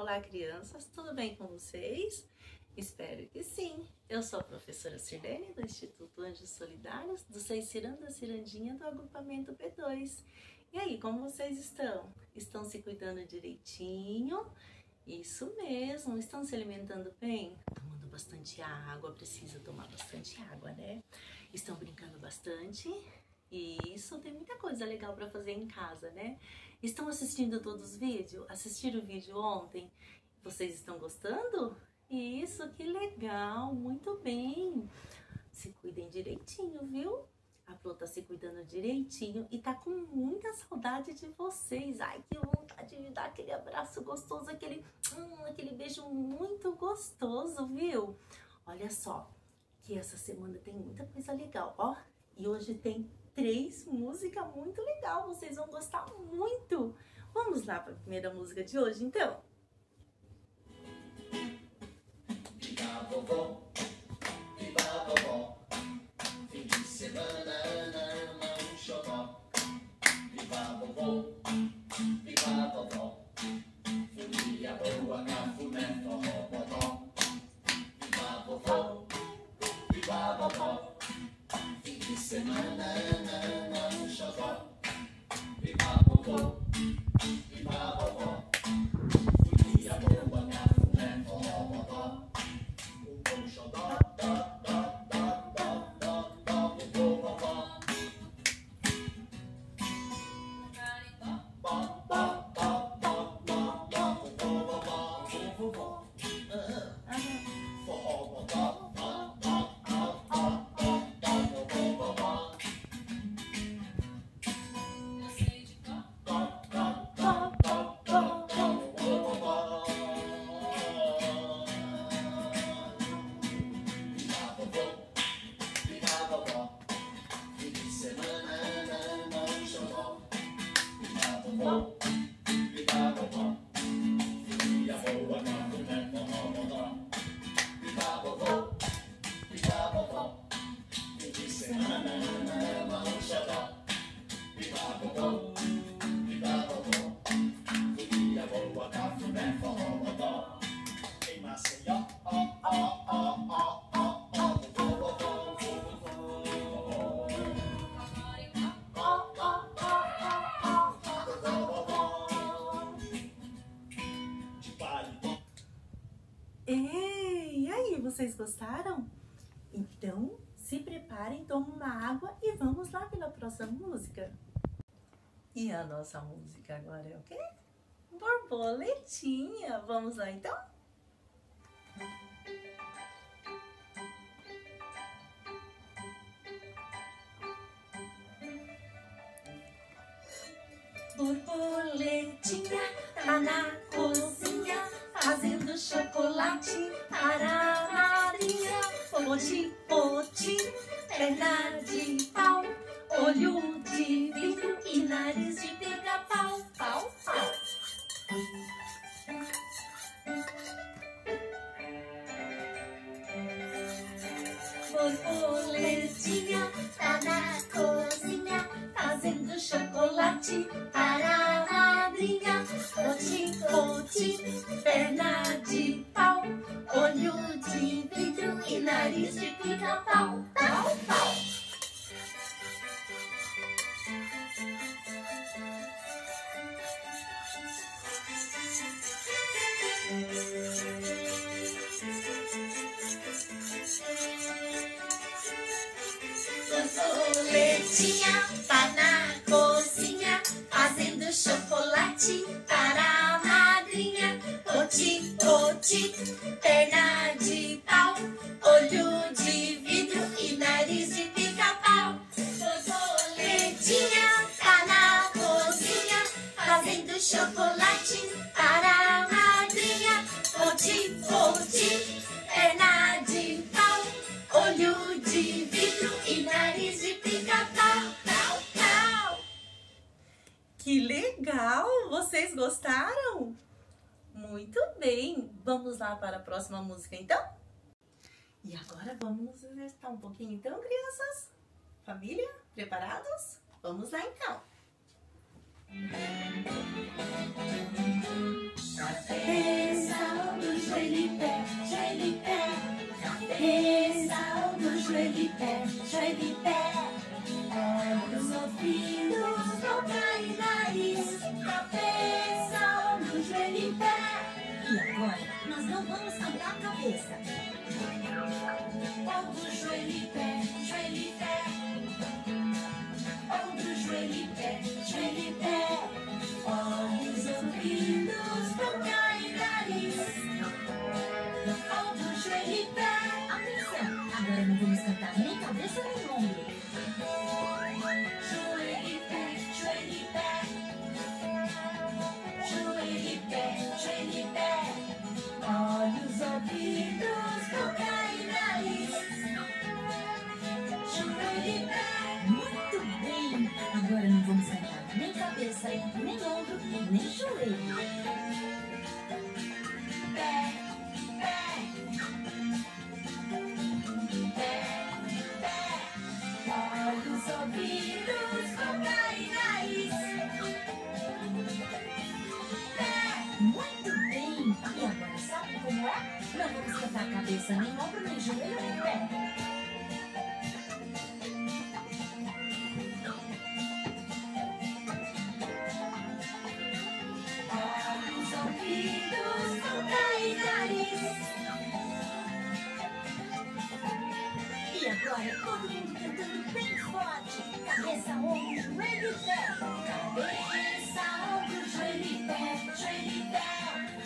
Olá, crianças, tudo bem com vocês? Espero que sim. Eu sou a professora Sirlene, do Instituto Anjos Solidários, do Seis Ciranda Cirandinha, do agrupamento P2. E aí, como vocês estão? Estão se cuidando direitinho? Isso mesmo, estão se alimentando bem? Tomando bastante água, precisa tomar bastante água, né? Estão brincando bastante? Isso, tem muita coisa legal para fazer em casa, né? Estão assistindo todos os vídeos? Assistiram o vídeo ontem? Vocês estão gostando? Isso, que legal, muito bem. Se cuidem direitinho, viu? A Flor tá se cuidando direitinho e tá com muita saudade de vocês. Ai, que vontade de dar aquele abraço gostoso, aquele, hum, aquele beijo muito gostoso, viu? Olha só, que essa semana tem muita coisa legal, ó. E hoje tem três músicas muito legal, vocês vão gostar muito. Vamos lá para a primeira música de hoje, então? Viva vovó, viva vovó, fim de semana Ana ama um xodó. Viva vovó, viva vovó, folia boa, cafuné, forró, bodó. Viva vovó, viva vovó, fim de semana Ana Ei, e aí, vocês gostaram? Então, se preparem, tomem uma água e vamos lá pela próxima música. E a nossa música agora é o quê? Borboletinha. Vamos lá então? Borboletinha tá na para madrinha. Poti, poti, perna de pau, olho de vidro e nariz de pica-pau, pau, pau. Borboletinha tá legal! Vocês gostaram? Muito bem! Vamos lá para a próxima música, então? E agora vamos exercitar um pouquinho, então, crianças? Família, preparados? Vamos lá, então! Cabeça do joelho pé, joelho de pé Cabeça do joelho e pé, joelho e pé Olhos, ouvidos, tocar. E agora, nós não vamos cantar a cabeça. Ombro, joelho e pé, joelho e pé. Ombro, joelho e pé, joelho e pé. Cabeça, nem ombro, nem joelho. Pé, pé. Pé, pé. Olhos, ouvidos, boca e nariz. Pé. Muito bem! E agora sabe como é? Não vamos cantar cabeça, nem ombro, nem joelho, Cabeça, ombro, joelho e pé. Cabeça, ombro, joelho e pé, joelho e pé.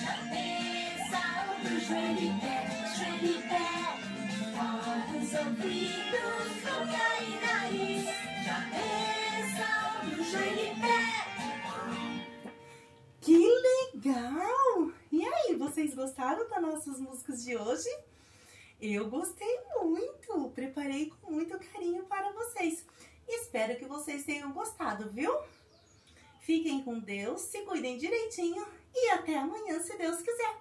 Cabeça, ombro, joelho e pé, joelho e pé. Olhos, ouvidos, boca e nariz. Cabeça, ombro, joelho e pé. Que legal! E aí, vocês gostaram das nossas músicas de hoje? Eu gostei muito, preparei com muito carinho para vocês. Espero que vocês tenham gostado, viu? Fiquem com Deus, se cuidem direitinho e até amanhã, se Deus quiser.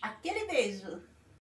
Aquele beijo!